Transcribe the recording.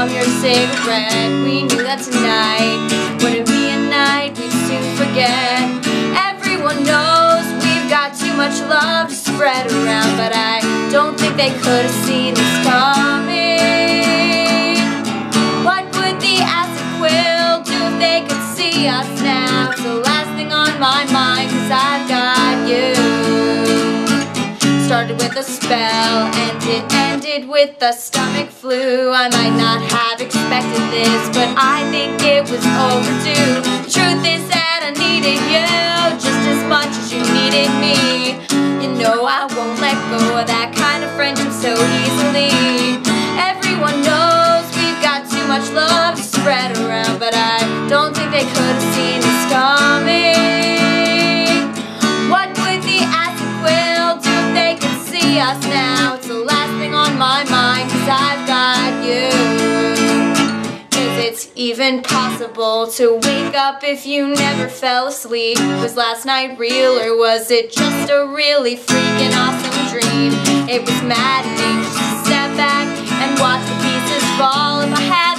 from your cigarette. We knew that tonight wouldn't be a night we'd soon forget. Everyone knows we've got too much love to spread around But I don't think they could have seen Started with a spell and it ended with a stomach flu. I might not have expected this, but I think it was overdue. The truth is that I needed you just as much as you needed me. You know I won't let go of that kind of friendship so easily. Everyone knows we've got too much love to spread around, but I don't think they could have seen this coming. Now? It's the last thing on my mind, cause I've got you. Is it even possible to wake up if you never fell asleep? Was last night real or was it just a really freaking awesome dream? It was maddening just to step back and watch the pieces fall. If I had